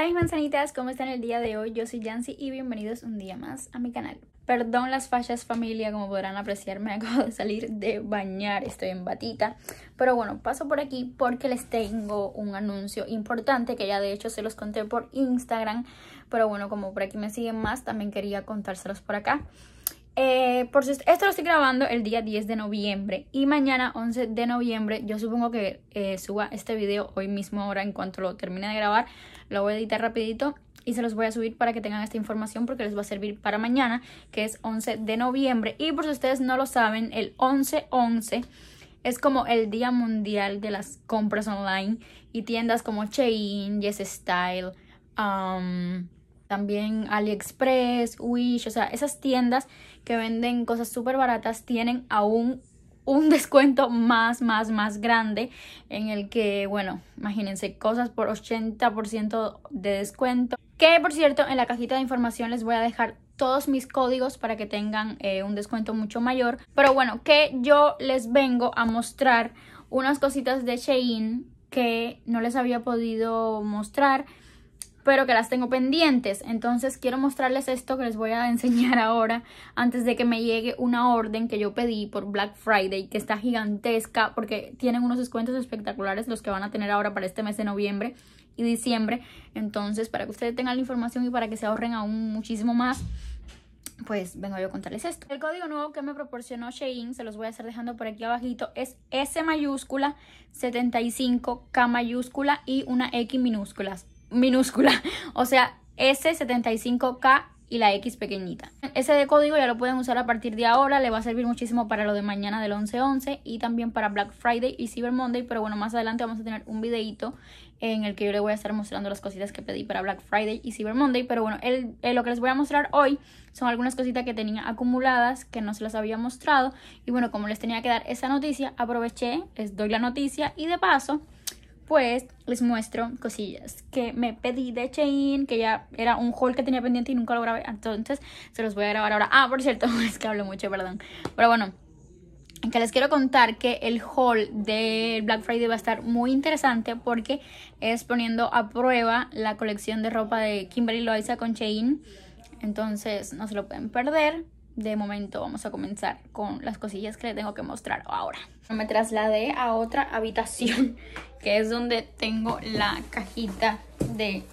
Hola mis manzanitas, ¿cómo están el día de hoy? Yo soy Yancy y bienvenidos un día más a mi canal. Perdón las fallas familia, como podrán apreciar me acabo de salir de bañar, estoy en batita. Pero bueno, paso por aquí porque les tengo un anuncio importante que ya de hecho se los conté por Instagram. Pero bueno, como por aquí me siguen más, también quería contárselos por acá. Eh, por si, esto lo estoy grabando el día 10 de noviembre y mañana 11 de noviembre yo supongo que eh, suba este video hoy mismo ahora en cuanto lo termine de grabar. Lo voy a editar rapidito y se los voy a subir para que tengan esta información porque les va a servir para mañana que es 11 de noviembre. Y por si ustedes no lo saben el 11-11 es como el día mundial de las compras online y tiendas como Shein, Yes Style, um, también AliExpress, Wish, o sea, esas tiendas que venden cosas súper baratas tienen aún un descuento más, más, más grande en el que, bueno, imagínense, cosas por 80% de descuento. Que, por cierto, en la cajita de información les voy a dejar todos mis códigos para que tengan eh, un descuento mucho mayor. Pero bueno, que yo les vengo a mostrar unas cositas de Shein que no les había podido mostrar pero que las tengo pendientes. Entonces quiero mostrarles esto que les voy a enseñar ahora antes de que me llegue una orden que yo pedí por Black Friday que está gigantesca porque tienen unos descuentos espectaculares los que van a tener ahora para este mes de noviembre y diciembre. Entonces para que ustedes tengan la información y para que se ahorren aún muchísimo más pues vengo yo a contarles esto. El código nuevo que me proporcionó Shein, se los voy a estar dejando por aquí abajito, es S mayúscula 75, K mayúscula y una X minúscula minúscula, o sea, S75K y la X pequeñita. Ese de código ya lo pueden usar a partir de ahora, le va a servir muchísimo para lo de mañana del 11-11 y también para Black Friday y Cyber Monday, pero bueno, más adelante vamos a tener un videito en el que yo les voy a estar mostrando las cositas que pedí para Black Friday y Cyber Monday, pero bueno, el, lo que les voy a mostrar hoy son algunas cositas que tenía acumuladas que no se las había mostrado y bueno, como les tenía que dar esa noticia, aproveché, les doy la noticia y de paso pues les muestro cosillas que me pedí de Chain, que ya era un haul que tenía pendiente y nunca lo grabé, entonces se los voy a grabar ahora. Ah, por cierto, es que hablo mucho, perdón. Pero bueno, que les quiero contar que el haul de Black Friday va a estar muy interesante porque es poniendo a prueba la colección de ropa de Kimberly Loaiza con Chain. Entonces no se lo pueden perder de momento vamos a comenzar con las cosillas que le tengo que mostrar ahora. Me trasladé a otra habitación que es donde tengo la cajita de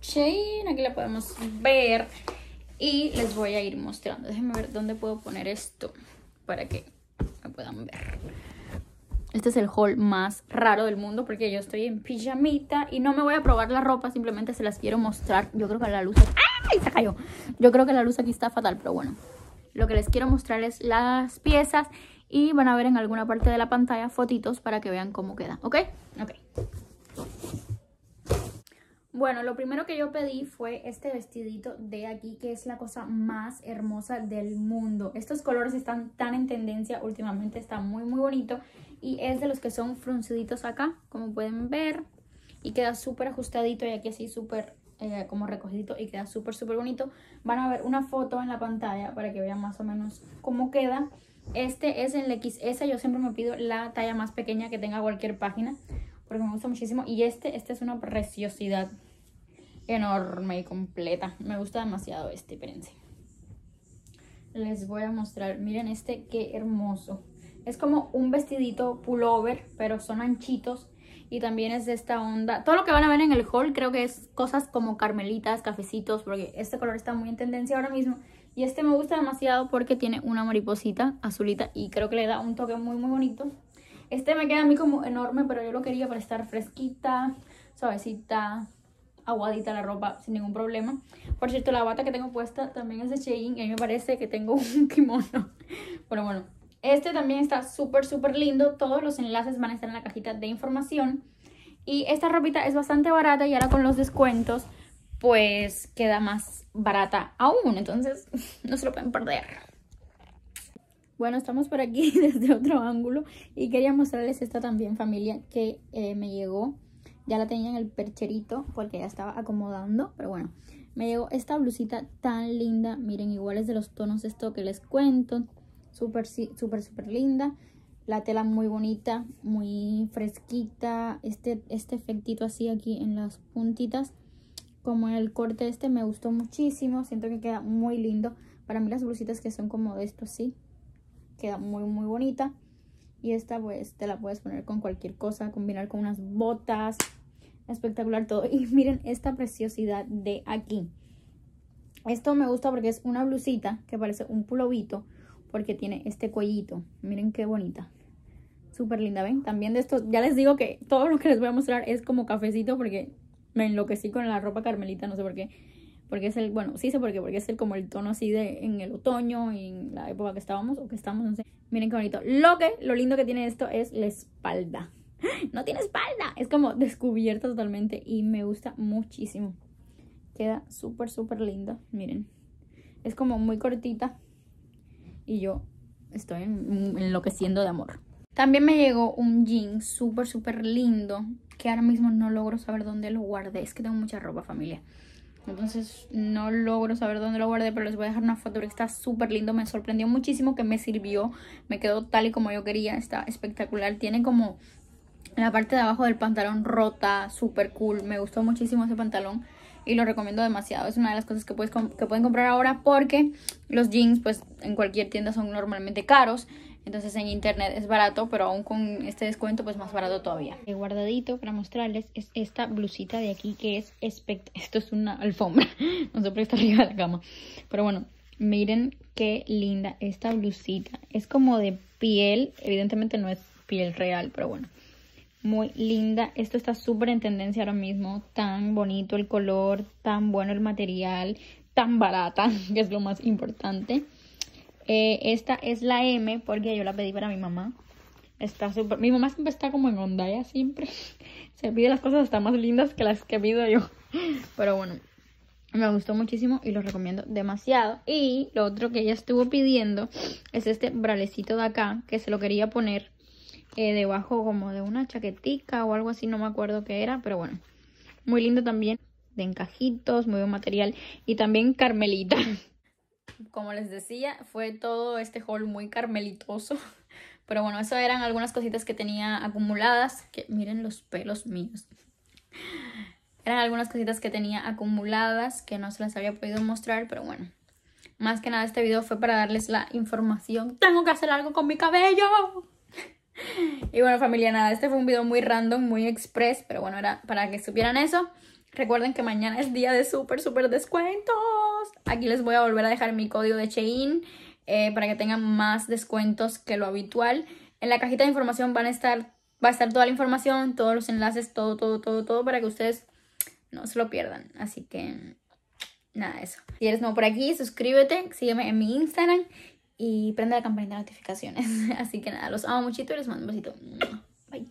Chain. Aquí la podemos ver y les voy a ir mostrando. Déjenme ver dónde puedo poner esto para que me puedan ver. Este es el haul más raro del mundo porque yo estoy en pijamita y no me voy a probar la ropa, simplemente se las quiero mostrar. Yo creo que la luz... ¡Ay! Se cayó. Yo creo que la luz aquí está fatal, pero bueno. Lo que les quiero mostrar es las piezas y van a ver en alguna parte de la pantalla fotitos para que vean cómo queda, ¿ok? Ok. Bueno, lo primero que yo pedí fue este vestidito de aquí, que es la cosa más hermosa del mundo. Estos colores están tan en tendencia últimamente, está muy muy bonito. Y es de los que son frunciditos acá, como pueden ver. Y queda súper ajustadito y aquí así súper eh, como recogidito y queda súper súper bonito. Van a ver una foto en la pantalla para que vean más o menos cómo queda. Este es el XS, yo siempre me pido la talla más pequeña que tenga cualquier página porque me gusta muchísimo. Y este, este es una preciosidad enorme y completa. Me gusta demasiado este, espérense. Les voy a mostrar, miren este, qué hermoso. Es como un vestidito pullover, pero son anchitos. Y también es de esta onda. Todo lo que van a ver en el haul creo que es cosas como carmelitas, cafecitos, porque este color está muy en tendencia ahora mismo. Y este me gusta demasiado porque tiene una mariposita azulita y creo que le da un toque muy muy bonito. Este me queda a mí como enorme, pero yo lo quería para estar fresquita, suavecita, aguadita la ropa sin ningún problema. Por cierto, la bata que tengo puesta también es de Shein y a mí me parece que tengo un kimono. Pero bueno, este también está súper, súper lindo. Todos los enlaces van a estar en la cajita de información. Y esta ropita es bastante barata y ahora con los descuentos pues queda más barata aún. Entonces no se lo pueden perder. Bueno, estamos por aquí desde otro ángulo y quería mostrarles esta también familia que eh, me llegó ya la tenía en el percherito porque ya estaba acomodando. Pero bueno, me llegó esta blusita tan linda. Miren, iguales de los tonos esto que les cuento. Súper, súper, súper linda. La tela muy bonita, muy fresquita. Este, este efectito así aquí en las puntitas. como el corte este me gustó muchísimo. Siento que queda muy lindo. Para mí las blusitas que son como de esto así. Queda muy muy bonita. Y esta pues te la puedes poner con cualquier cosa. Combinar con unas botas. Espectacular todo. Y miren esta preciosidad de aquí. Esto me gusta porque es una blusita que parece un pulovito. Porque tiene este cuellito. Miren qué bonita. Súper linda, ¿ven? También de esto, ya les digo que todo lo que les voy a mostrar es como cafecito porque me enloquecí con la ropa carmelita, no sé por qué. Porque es el, bueno, sí sé por qué, porque es el como el tono así de en el otoño y en la época que estábamos o que estamos, no sé. Miren qué bonito. Lo que, lo lindo que tiene esto es la espalda. No tiene espalda, es como descubierta totalmente y me gusta muchísimo. Queda súper, súper linda, miren. Es como muy cortita y yo estoy enloqueciendo de amor. También me llegó un jean súper, súper lindo que ahora mismo no logro saber dónde lo guardé. Es que tengo mucha ropa, familia. Entonces no logro saber dónde lo guardé, pero les voy a dejar una foto porque está súper lindo. Me sorprendió muchísimo que me sirvió. Me quedó tal y como yo quería. Está espectacular. Tiene como la parte de abajo del pantalón rota, súper cool. Me gustó muchísimo ese pantalón y lo recomiendo demasiado. Es una de las cosas que, puedes que pueden comprar ahora porque los jeans pues en cualquier tienda son normalmente caros. Entonces en internet es barato, pero aún con este descuento pues más barato todavía. Guardadito para mostrarles es esta blusita de aquí que es espect Esto es una alfombra, no sé por qué está arriba de la cama. Pero bueno, miren qué linda esta blusita. Es como de piel, evidentemente no es piel real, pero bueno. Muy linda, esto está súper en tendencia ahora mismo, tan bonito el color, tan bueno el material, tan barata, que es lo más importante. Eh, esta es la M porque yo la pedí para mi mamá. Está súper... Mi mamá siempre está como en ondaya siempre. Se pide las cosas hasta más lindas que las que pido yo. Pero bueno, me gustó muchísimo y lo recomiendo demasiado. Y lo otro que ella estuvo pidiendo es este bralecito de acá que se lo quería poner eh, debajo como de una chaquetica o algo así. No me acuerdo qué era, pero bueno. Muy lindo también. De encajitos, muy buen material. Y también carmelita. como les decía, fue todo este haul muy carmelitoso. Pero bueno, eso eran algunas cositas que tenía acumuladas. Que miren los pelos míos. Eran algunas cositas que tenía acumuladas que no se las había podido mostrar, pero bueno. Más que nada este video fue para darles la información. Tengo que hacer algo con mi cabello. Y bueno familia, nada, este fue un video muy random, muy express, pero bueno, era para que supieran eso. Recuerden que mañana es día de súper, súper descuentos. Aquí les voy a volver a dejar mi código de Shein eh, para que tengan más descuentos que lo habitual. En la cajita de información van a estar, va a estar toda la información, todos los enlaces, todo, todo, todo, todo para que ustedes no se lo pierdan. Así que nada, eso. Si eres nuevo por aquí, suscríbete, sígueme en mi Instagram y prende la campanita de notificaciones. Así que nada, los amo muchito y les mando un besito. Bye.